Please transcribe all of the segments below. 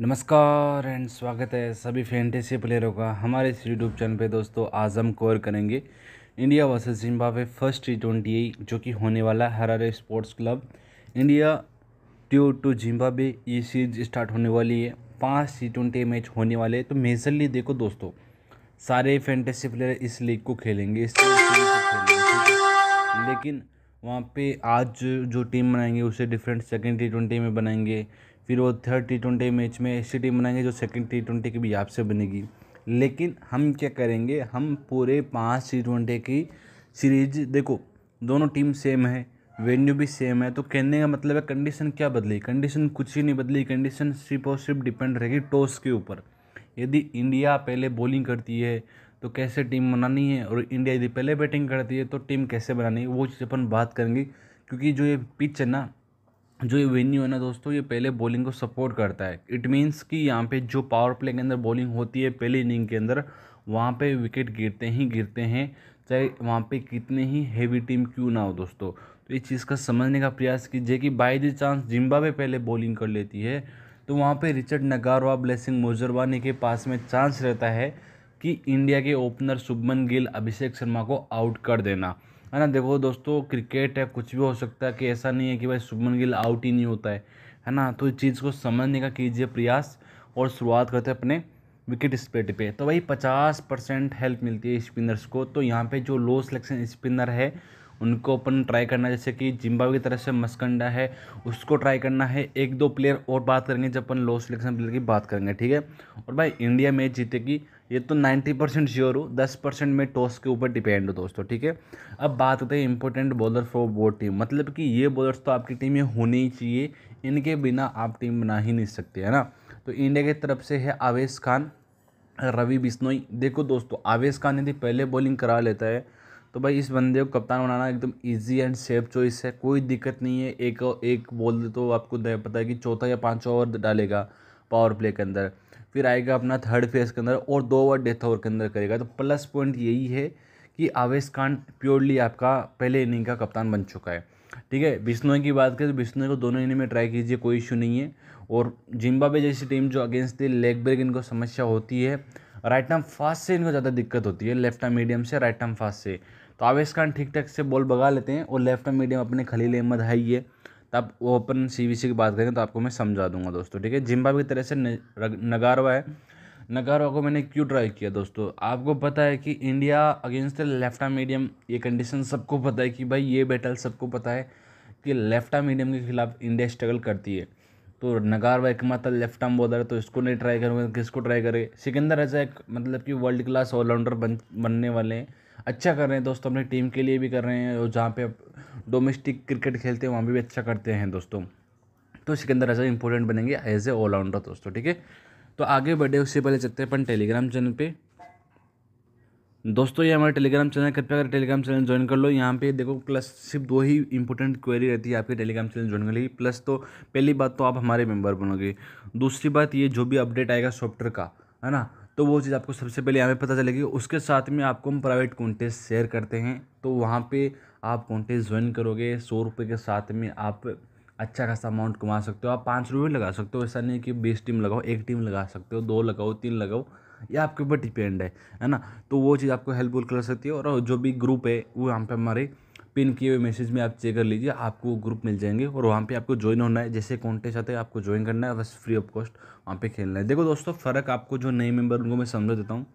नमस्कार एंड स्वागत है सभी फैंटेसी प्लेयरों का। हमारे इस यूट्यूब चैनल पे दोस्तों, आज हम कवर करेंगे India versus Zimbabwe first T twenty जो कि होने वाला है Harare sports club India tour to Zimbabwe ये सीरीज़ स्टार्ट होने वाली है। पाँच टी ट्वेंटी मैच होने वाले हैं। तो मेजरली देखो दोस्तों, सारे फैंटेसी प्लेयर इस लीग को खेलेंगे, इस लेकिन वहाँ पे आज जो टीम बनाएँगे, उसे डिफरेंट सेकेंड टी ट्वेंटी में बनाएँगे। फिर वो थर्ड टी ट्वेंटी मैच में ऐसी टीम बनाएँगे जो सेकंड टी ट्वेंटी की भी आपसे बनेगी। लेकिन हम क्या करेंगे? हम पूरे पाँच टी ट्वेंटी की सीरीज़ देखो, दोनों टीम सेम है वेन्यू भी सेम है तो कहने का मतलब है कंडीशन क्या बदली? कंडीशन कुछ ही नहीं बदली कंडीशन सिर्फ़ और सिर्फ़ डिपेंड रहेगी टॉस के ऊपर। यदि इंडिया पहले बॉलिंग करती है तो कैसे टीम बनानी है? और इंडिया यदि पहले बैटिंग करती है तो टीम कैसे बनानी है? वो चीज़ अपन बात करेंगे, क्योंकि जो ये पिच है ना जो ये वेन्यू है ना दोस्तों, ये पहले बॉलिंग को सपोर्ट करता है। इट मीन्स कि यहाँ पे जो पावर प्ले के अंदर बॉलिंग होती है, पहले इनिंग के अंदर, वहाँ पे विकेट गिरते ही गिरते हैं, चाहे वहाँ पे कितने ही हैवी टीम क्यों ना हो दोस्तों। तो इस चीज़ का समझने का प्रयास कीजिए कि बाई द चांस जिम्बावे पहले बॉलिंग कर लेती है तो वहाँ पे रिचर्ड नगारवा ब्लेसिंग मोजरवानी के पास में चांस रहता है कि इंडिया के ओपनर शुभमन गिल, अभिषेक शर्मा को आउट कर देना। है ना? देखो दोस्तों क्रिकेट है, कुछ भी हो सकता है कि ऐसा नहीं है कि भाई शुभमन गिल आउट ही नहीं होता है है ना? तो इस चीज़ को समझने का कीजिए प्रयास और शुरुआत करते हैं अपने विकेट स्प्रेड पे। तो भाई पचास परसेंट हेल्प मिलती है स्पिनर्स को। तो यहाँ पे जो लो सिलेक्शन स्पिनर है, उनको अपन ट्राई करना जैसे कि जिम्बाब्वे की तरफ़ से मस्कंडा है, उसको ट्राई करना है। एक दो प्लेयर और बात करेंगे जब अपन लो सिलेक्शन प्लेयर की बात करेंगे, ठीक है? और भाई इंडिया मैच जीतेगी ये तो नाइन्टी परसेंट श्योर हो, दस परसेंट में टॉस के ऊपर डिपेंड हो दोस्तों, ठीक है? अब बात होते हैं इंपॉर्टेंट बॉलर फॉर वो टीम मतलब कि ये बॉलर्स तो आपकी टीम में होने ही चाहिए, इनके बिना आप टीम बना ही नहीं सकते, है ना? तो इंडिया की तरफ़ से है आवेश खान, रवि बिश्नोई। देखो दोस्तों, आवेश खान यदि पहले बॉलिंग करा लेता है तो भाई इस बंदे को कप्तान बनाना एकदम इजी एंड सेफ़ चॉइस है, कोई दिक्कत नहीं है, एक एक बॉल तो आपको पता है कि चौथा या पाँचवा ओवर डालेगा पावर प्ले के अंदर। फिर आएगा अपना थर्ड फ़ेज़ के अंदर और दो ओवर डेथ ओवर के अंदर करेगा। तो प्लस पॉइंट यही है कि आवेश खान प्योरली आपका पहले इनिंग का कप्तान बन चुका है। ठीक है बिश्नोई की बात करें तो बिश्नोई को दोनों इनिंग में ट्राई कीजिए, कोई इशू नहीं है। और जिम्बाबे जैसी टीम जो अगेंस्ट द लेग ब्रेक इनको समस्या होती है राइट आर्म फास्ट से इनको ज़्यादा दिक्कत होती है लेफ़्ट आर्म मीडियम से राइट आर्म फास्ट से। तो आवेश खान ठीक ठाक से बॉल भगा लेते हैं और लेफ़्ट आर्म मीडियम अपने खलील अहमद है। तब वो अपन सी की बात करें तो आपको मैं समझा दूँगा दोस्तों, ठीक है? जिम्बाब्वे की तरह से नगारवा है। नगारवा को मैंने क्यों ट्राई किया दोस्तों? आपको पता है कि इंडिया अगेंस्ट लेफ़्ट मीडियम ये कंडीशन सबको पता है कि भाई ये बैटल सबको पता है कि लेफ़्ट मीडियम के खिलाफ इंडिया स्ट्रगल करती है। तो नगार एक मात्र लेफ़्ट आर्म बॉलर है तो इसको नहीं ट्राई करूँगा, किसको ट्राई करे? सिकंदर ऐसा एक मतलब कि वर्ल्ड क्लास ऑलराउंडर बन, बनने वाले हैं। अच्छा कर रहे हैं दोस्तों, अपनी टीम के लिए भी कर रहे हैं और जहाँ पे डोमेस्टिक क्रिकेट खेलते हैं, वहाँ भी अच्छा करते हैं दोस्तों। तो सिकंदर ऐसा इंपॉर्टेंट बनेंगे एज ए ऑलराउंडर दोस्तों, ठीक है? तो आगे बढ़े, उससे पहले चलते हैं अपन टेलीग्राम चैनल पे। दोस्तों, ये हमारे टेलीग्राम चैनल कृपया कर टेलीग्राम चैनल ज्वाइन कर लो। यहाँ पे देखो प्लस सिर्फ़ दो ही इंपॉर्टेंट क्वेरी रहती है आपके टेलीग्राम चैनल ज्वाइन कर ली प्लस तो पहली बात तो आप हमारे मेंबर बनोगे। दूसरी बात ये, जो भी अपडेट आएगा सॉफ्टवेयर का, है ना? तो वो चीज़ आपको सबसे पहले यहाँ पे पता चलेगी। उसके साथ में आपको हम प्राइवेट कॉन्टेस्ट शेयर करते हैं। तो वहाँ पे आप कॉन्टेस्ट ज्वाइन करोगे, सौ रुपये के साथ में आप अच्छा खासा अमाउंट कमा सकते हो। आप पाँच रुपये लगा सकते हो। ऐसा नहीं कि बीस टीम लगाओ, एक टीम लगा सकते हो, दो लगाओ, तीन लगाओ। ये आपके ऊपर डिपेंड है है ना? तो वो चीज़ आपको हेल्पफुल कर सकती है और जो भी ग्रुप है, वो यहाँ पर हमारे पिन किए हुए मैसेज में आप चेक कर लीजिए, आपको ग्रुप मिल जाएँगे और वहाँ पे आपको ज्वाइन होना है। जैसे कॉन्टेस्ट आते हैं, आपको ज्वाइन करना है, बस फ्री ऑफ़ कॉस्ट वहाँ पे खेलना है। देखो दोस्तों, फ़र्क आपको जो नए मेंबर उनको मैं समझा देता हूँ।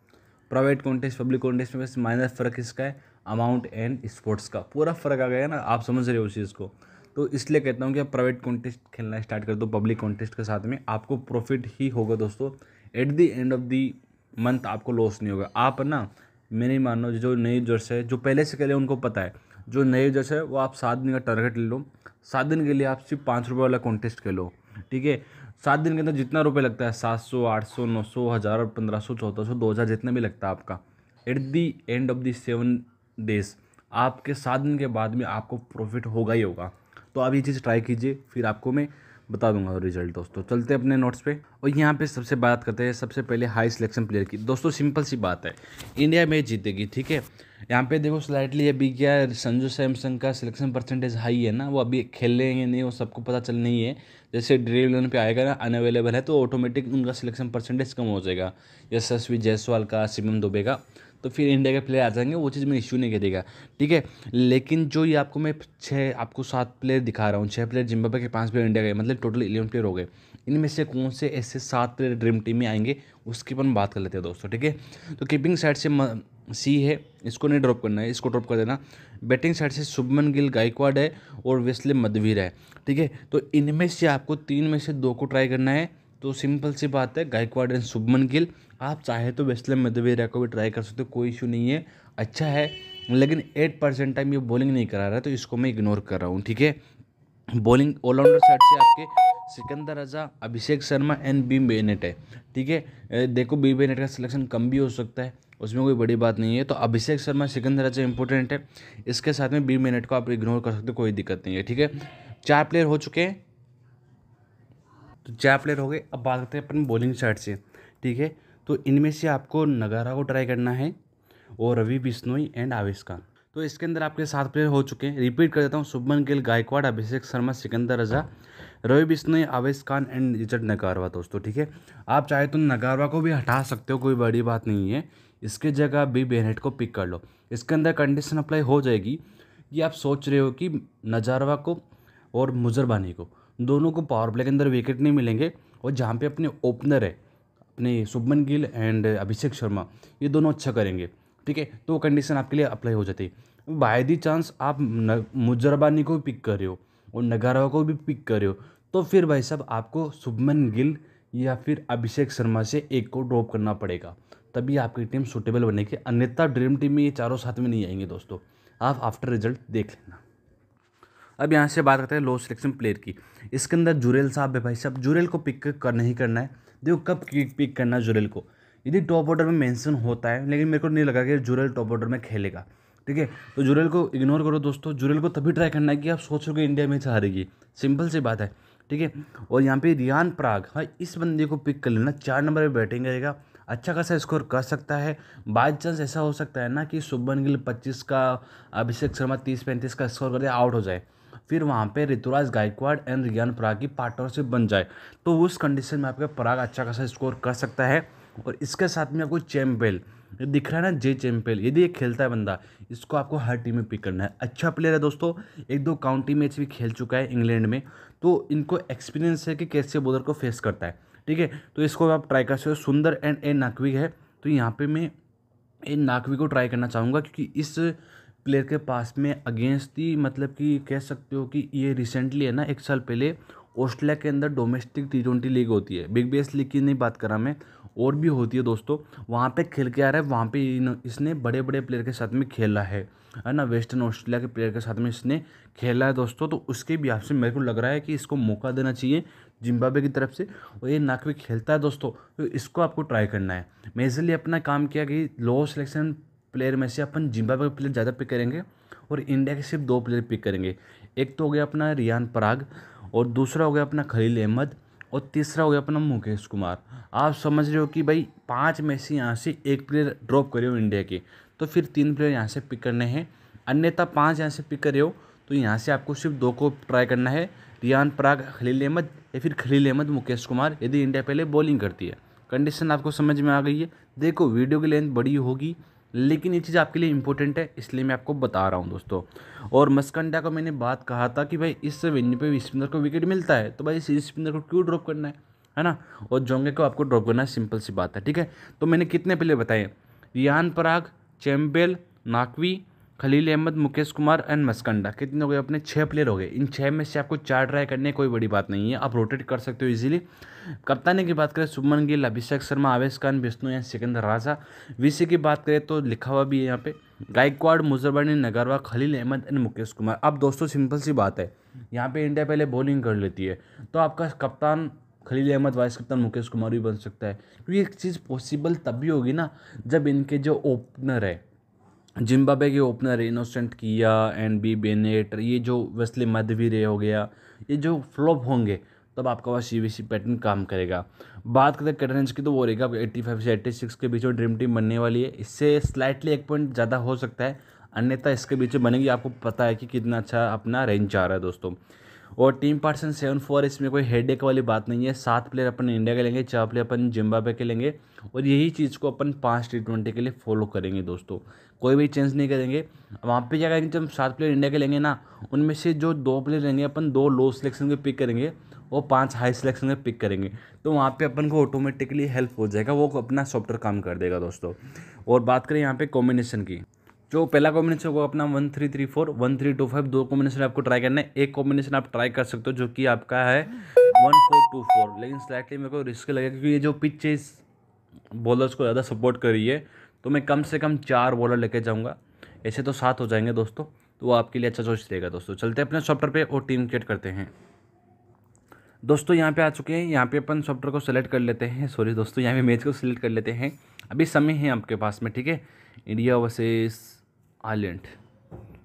प्राइवेट कॉन्टेस्ट पब्लिक कॉन्टेस्ट में बस माइनर फ़र्क इसका है अमाउंट एंड स्पोर्ट्स का। पूरा फ़र्क आ गया ना, आप समझ रहे हो उस चीज़ को। तो इसलिए कहता हूँ कि आप प्राइवेट कॉन्टेस्ट खेलना स्टार्ट कर दो पब्लिक कॉन्टेस्ट के साथ में। आपको प्रॉफिट ही होगा दोस्तों। At the end of the month आपको लॉस नहीं होगा। आप ना, मेरे मानो जो नई यूज़र्स है, जो पहले से खेले उनको पता है। जो नए जज है, वो आप सात दिन का टारगेट ले लो। सात दिन के लिए आप सिर्फ़ पाँच रुपये वाला कॉन्टेस्ट खेलो, ठीक है? सात दिन के अंदर जितना रुपये लगता है, सात सौ, आठ सौ, नौ सौ, हज़ार और पंद्रह सौ, चौदह सौ, दो हज़ार जितना भी लगता है आपका at the end of the seven days आपके सात दिन के बाद में आपको प्रॉफिट होगा ही होगा। तो आप ये चीज़ ट्राई कीजिए, फिर आपको मैं बता दूँगा रिज़ल्ट दोस्तों। चलते हैं अपने नोट्स पे। और यहाँ पे सबसे बात करते हैं, सबसे पहले हाई सिलेक्शन प्लेयर की। दोस्तों सिंपल सी बात है। इंडिया मैच जीतेगी, ठीक है? यहाँ पे देखो स्लाइटली अभी क्या संजू सैमसंग का सिलेक्शन परसेंटेज हाई है ना? वो अभी खेल लेंगे नहीं, वो सबको पता चल नहीं है। जैसे ड्रीम इलेवन पे आएगा ना अनअवेलेबल है तो ऑटोमेटिक उनका सिलेक्शन परसेंटेज कम हो जाएगा। यशस्वी जायसवाल का शिवम दुबे का। तो फिर इंडिया के प्लेयर आ जाएँगे, वो चीज़ में इश्यू नहीं करेगा। ठीक है? लेकिन जो ये आपको मैं छः आपको सात प्लेयर दिखा रहा हूँ छः प्लेयर जिम्बाबे के पाँच प्लेयर इंडिया के मतलब टोटल इलेवन प्लेयर हो गए। इनमें से कौन से ऐसे सात प्लेयर ड्रीम टीम में आएँगे, उसकी अपन बात कर लेते हैं दोस्तों, ठीक है? तो कीपिंग साइड से सी है, इसको नहीं ड्रॉप करना है, इसको ड्रॉप कर देना। बैटिंग साइड से शुभमन गिल गायकवाड है और वेस्ले मधवीर है, ठीक है? तो इनमें से आपको तीन में से दो को ट्राई करना है तो सिंपल सी बात है, गायकवाड एंड शुभमन गिल, आप चाहे तो वेस्ले मधवीरा को भी ट्राई कर सकते हो, कोई इशू नहीं है। अच्छा है, लेकिन एट परसेंट टाइम ये बॉलिंग नहीं करा रहा है तो इसको मैं इग्नोर कर रहा हूँ, ठीक है? बॉलिंग ऑलराउंडर साइड से आपके Sikandar Raza, Abhishek Sharma and B Bennett है, ठीक है? देखो बी बेनेट का सिलेक्शन कम भी हो सकता है, उसमें कोई बड़ी बात नहीं है। तो अभिषेक शर्मा, सिकंदर रजा इंपॉर्टेंट है, इसके साथ में बी मिनट को आप इग्नोर कर सकते हो, कोई दिक्कत नहीं है, ठीक है? चार प्लेयर हो चुके हैं तो चार प्लेयर हो गए अब बात करते हैं अपन बॉलिंग साइड से, ठीक है? तो इनमें से आपको नगारा को ट्राई करना है और रवि बिश्नोई एंड आवेश खान तो इसके अंदर आपके सात प्लेयर हो चुके हैं। रिपीट कर देता हूँ, शुभमन गिल, गायकवाड़, अभिषेक शर्मा, सिकंदर रजा, रवि बिश्नोई, आवेश खान एंड रिचर्ड नगारवा दोस्तों, ठीक है? आप चाहे तो नगारवा को भी हटा सकते हो, कोई बड़ी बात नहीं है। इसके जगह बी बेनेट को पिक कर लो। इसके अंदर कंडीशन अप्लाई हो जाएगी कि आप सोच रहे हो कि नजारवा को और मुजरबानी को। दोनों को पावर प्ले के अंदर विकेट नहीं मिलेंगे और जहाँ पे अपने ओपनर है, अपने शुभमन गिल एंड अभिषेक शर्मा, ये दोनों अच्छा करेंगे। ठीक है तो वो कंडीशन आपके लिए अप्लाई हो जाती है। बाय दी चांस आप मुजरबानी को भी पिक कर रहे हो और नगारवा को भी पिक कर रहे हो तो फिर भाई साहब आपको शुभमन गिल या फिर अभिषेक शर्मा से एक को ड्रॉप करना पड़ेगा। तभी आपकी टीम सुटेबल बनेगी। अन्यथा ड्रीम टीम में ये चारों साथ में नहीं आएँगे दोस्तों। आप आफ्टर रिज़ल्ट देख लेना। अब यहाँ से बात करते हैं लो सिलेक्शन प्लेयर की। इसके अंदर जुरेल साहब है भाई साहब जुरेल को पिक कर, नहीं करना है। देखो कब पिक करना है जुरेल को। यदि टॉप ऑर्डर में मेंशन होता है, लेकिन मेरे को नहीं लगा कि जुरेल टॉप ऑर्डर में खेलेगा। ठीक है तो जुरेल को इग्नोर करो दोस्तों। जुरेल को तभी ट्राई करना है कि आप सोच रहे इंडिया में हारेगी। सिंपल सी बात है। ठीक है, और यहाँ पे रियान प्राग हाँ इस बंदे को पिक कर लेना। चार नंबर पर बैटिंग रहेगा अच्छा खासा स्कोर कर सकता है। बाई चांस ऐसा हो सकता है ना कि शुभन गिल पच्चीस का, अभिषेक शर्मा तीस पैंतीस का स्कोर कर दे आउट हो जाए। फिर वहाँ पे ऋतुराज गायकवाड़ एंड रियान पराग की पार्टनरशिप बन जाए। तो उस कंडीशन में आपका पराग अच्छा खासा स्कोर कर सकता है। और इसके साथ में आपको चैम्पेल ये दिख रहा है ना, जे चैम्पेल यदि ये खेलता है बंदा। इसको आपको हर टीम में पिक करना है। अच्छा प्लेयर है दोस्तों, एक दो काउंटी मैच भी खेल चुका है इंग्लैंड में। तो इनको एक्सपीरियंस है कि कैसे बॉलर को फेस करता है। ठीक है तो इसको आप ट्राई कर सकते हो। सुंदर एंड ए नाकवी है। तो यहाँ पे मैं ए नाकवी को ट्राई करना चाहूँगा, क्योंकि इस प्लेयर के पास में अगेंस्ट ही मतलब कि कह सकते हो कि ये रिसेंटली है ना, एक साल पहले ऑस्ट्रेलिया के अंदर डोमेस्टिक टी ट्वेंटी लीग होती है। बिग बेस लीग की नहीं बात करा मैं, और भी होती है दोस्तों। वहाँ पे खेल के आ रहा है, वहाँ पे इसने बड़े बड़े प्लेयर के साथ में खेला है। है ना वेस्टर्न ऑस्ट्रेलिया के प्लेयर के साथ में इसने खेला है दोस्तों। तो उसके भी आपसे मेरे को लग रहा है कि इसको मौका देना चाहिए जिम्बाब्वे की तरफ़ से, और ये नाकवी खेलता है दोस्तों। तो इसको आपको ट्राई करना है। मेजरली अपना काम किया कि लो सिलेक्शन प्लेयर में से अपन जिम्बाब्वे प्लेयर ज़्यादा पिक करेंगे और इंडिया के सिर्फ़ दो प्लेयर पिक करेंगे। एक तो हो गया अपना रियान पराग और दूसरा हो गया अपना खलील अहमद और तीसरा हो गया अपना मुकेश कुमार। आप समझ रहे हो कि भाई पाँच में से यहाँ से एक प्लेयर ड्रॉप करे हो इंडिया के तो फिर तीन प्लेयर यहाँ से पिक करने हैं। अन्यथा पाँच यहाँ से पिक करे हो तो यहाँ से आपको सिर्फ़ दो को ट्राई करना है, रियान पराग, खलील अहमद या फिर खलील अहमद, मुकेश कुमार, यदि इंडिया पहले बॉलिंग करती है। कंडीशन आपको समझ में आ गई है। देखो वीडियो की लेंथ बड़ी होगी लेकिन ये चीज़ आपके लिए इम्पोर्टेंट है, इसलिए मैं आपको बता रहा हूँ दोस्तों। और मस्कंडा को मैंने बात कहा था कि भाई, इस वेन्यू पे स्पिनर को विकेट मिलता है तो भाई इस स्पिनर को क्यों ड्रॉप करना है? है ना? और जोंगे को आपको ड्रॉप करना है सिंपल सी बात है, ठीक है? तो मैंने कितने प्लेयर बताए? Riyan Parag, Campbell, Naqvi Khaleel Ahmed, Mukesh Kumar and Masakadza. कितने हो गए? अपने छः प्लेयर हो गए। इन छः में से आपको चार ट्राई करने कोई बड़ी बात नहीं है। आप रोटेट कर सकते हो इजीली कप्तानी की बात करें सुमन गिल, अभिषेक शर्मा, आवेश खान विष्णु या सिकंदर राजा। वीसी की बात करें तो लिखा हुआ भी है यहाँ पे। Gaikwad, Muzarabani, Ngarava, Khaleel Ahmed and Mukesh Kumar. अब दोस्तों सिंपल सी बात है। यहाँ पे इंडिया पहले बॉलिंग कर लेती है। तो आपका कप्तान खलील अहमद वाइस कप्तान मुकेश कुमार भी बन सकता है। क्योंकि एक चीज़ पॉसिबल तब भी होगी ना, जब इनके जो ओपनर है। जिम्बाबे के opener Innocent Kaia and B Bennett, ये जो वेस्ले मधवीरे हो गया, ये जो फ्लॉप होंगे, तब आपका वह सी वी पैटर्न काम करेगा। बात करें कट रेंज की तो वो रहेगा एट्टी फाइव से एट्टी सिक्स के बीच में ड्रीम टीम बनने वाली है। इससे स्लाइटली एक पॉइंट ज़्यादा हो सकता है, अन्यथा इसके बीच में बनेगी, आपको पता है कि कितना अच्छा अपना रेंज आ रहा है दोस्तों। और टीम पार्सन सेवन फोर, इसमें कोई हेड वाली बात नहीं है। सात प्लेयर अपन इंडिया के लेंगे, चार प्लेयर अपन जिम्बाबे के लेंगे और यही चीज़ को अपन पाँच टी ट्वेंटी के लिए फॉलो करेंगे दोस्तों। कोई भी चेंज नहीं करेंगे। वहाँ पे क्या करेंगे, जब सात प्लेयर इंडिया के लेंगे ना, उनमें से जो दो प्लेयर लेंगे अपन दो लो सिलेक्शन के पिक करेंगे और पाँच हाई सिलेक्शन के पिक करेंगे। तो वहाँ पे अपन को ऑटोमेटिकली हेल्प हो जाएगा, वो अपना सॉफ्टवेयर काम कर देगा दोस्तों। और बात करें यहाँ पे कॉम्बिनेशन की। जो पहला कॉम्बिनेशन होगा अपना one three three four one three two five दो कॉम्बिनेशन आपको ट्राई करना है। एक कॉम्बिनेशन आप ट्राई कर सकते हो जो कि आपका है वन फोर टू फोर लेकिन स्लाइटली मेरे को रिस्क लगेगा क्योंकि ये जो पिच है बॉलर्स को ज़्यादा सपोर्ट कर रही है तो मैं कम से कम चार बॉलर लेके जाऊँगा। ऐसे तो सात हो जाएँगे दोस्तों तो वो आपके लिए अच्छा चॉइस रहेगा दोस्तों। चलते हैं अपने सॉफ्टवेयर पे और टीम क्रिएट करते हैं। दोस्तों, यहाँ पे आ चुके हैं। यहाँ पे अपन सॉफ्टवेयर को सेलेक्ट कर लेते हैं। सॉरी दोस्तों, यहाँ पे मैच को सिलेक्ट कर लेते हैं। अभी समय है आपके पास में, ठीक है? India versus Ireland.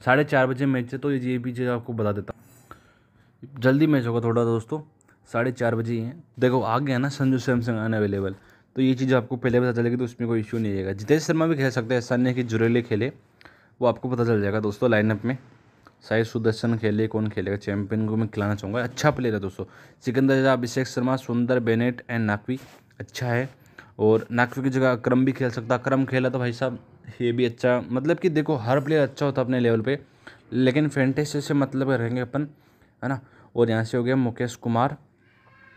साढ़े चार बजे मैच है तो ये भी चीज़ आपको बता देता जल्दी मैच होगा थोड़ा दोस्तों, साढ़े चार बजे ही है। देखो, आ गया ना संजू सैमसंग अनअवेलेबल तो ये चीज़ आपको पहले पता चलेगी तो उसमें कोई इशू नहीं रहेगा जितेश शर्मा भी खेल सकते हैं, ऐसा नहीं कि जुरेले खेले, वो आपको पता चल जाएगा दोस्तों लाइनअप में। साई सुदर्शन खेले, कौन खेलेगा? चैंपियन को मैं खिलाना चाहूँगा। अच्छा प्लेयर है दोस्तों। सिकंदर अभिषेक शर्मा, सुंदर, बेनेट एंड नाकवी। अच्छा है। और नाकवी की जगह अक्रम भी खेल सकता। अक्रम खेला तो भाई साहब, ये भी अच्छा मतलब कि देखो, हर प्लेयर अच्छा होता अपने लेवल पे, लेकिन फेंटेसी से मतलब रहेंगे अपन, है ना? और यहाँ से हो गया Mukesh Kumar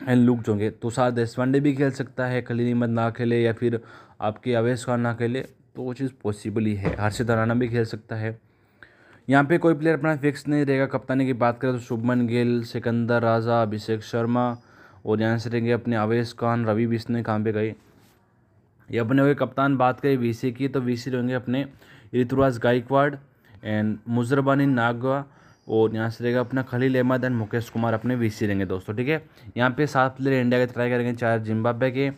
and Luke Jongwe. Tushar Deshpande भी खेल सकता है खलील अहमद ना खेले या फिर आपके अवेश खान ना खेले तो वो चीज़ पॉसिबल ही है। हर्षित राना भी खेल सकता है। यहाँ पे कोई प्लेयर अपना फिक्स नहीं रहेगा। कप्तानी की बात करें तो शुभमन गिल, सिकंदर राजा, अभिषेक शर्मा और यहाँ से रहेंगे अपने अवेश खान, रवि बिश्नोई कहाँ पे गए ये अपने हुए कप्तान बात करें वीसी की तो वीसी रहेंगे अपने Ruturaj Gaikwad and Muzarabani Ngarava और यहाँ से रहेगा अपना खलील अहमद एंड मुकेश कुमार अपने वीसी रहेंगे दोस्तों, ठीक है? यहाँ पे सात प्लेयर इंडिया के ट्राई करेंगे, चार जिम्बाब्वे के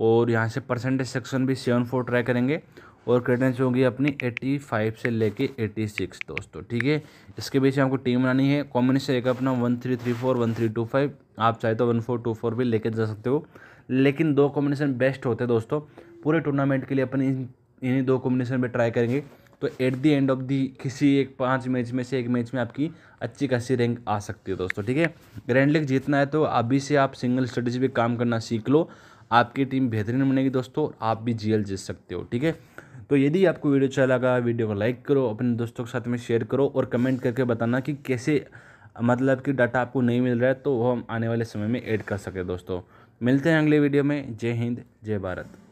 और यहाँ से परसेंटेज सेक्शन भी सेवन फोर ट्राई करेंगे और क्रेडेंस होगी अपनी एट्टी फाइव से लेके एट्टी सिक्स दोस्तों, ठीक है? इसके बीच आपको टीम बनानी है कॉम्बिनेशन रहेगा अपना one three three four one three two five आप चाहे तो वन फोर टू फोर भी लेके जा सकते हो, लेकिन दो कॉम्बिनेशन बेस्ट होते हैं दोस्तों पूरे टूर्नामेंट के लिए अपन इन्हीं दो कॉम्बिनेशन में ट्राई करेंगे। तो at the end of the किसी एक पाँच मैच में से एक मैच में आपकी अच्छी खासी रैंक आ सकती है दोस्तों, ठीक है? ग्रैंड लीग जीतना है तो अभी से आप सिंगल स्ट्रेटेजी पे काम करना सीख लो। आपकी टीम बेहतरीन बनेगी दोस्तों आप भी जीएल जीत सकते हो, ठीक है? तो यदि आपको वीडियो अच्छा लगा, वीडियो को लाइक करो, अपने दोस्तों के साथ में शेयर करो और कमेंट करके बताना कि कैसे मतलब कि डाटा आपको नहीं मिल रहा है तो वो हम आने वाले समय में ऐड कर सके दोस्तों। मिलते हैं अगले वीडियो में। जय हिंद, जय भारत।